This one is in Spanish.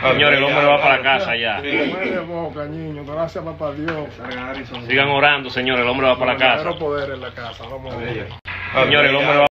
Señores, el hombre va para casa ya. Comer boca, niño. Gracias, papá Dios. Sigan orando, señores, el hombre va para casa. Poder en la casa. Vamos a ver. Señores, el hombre va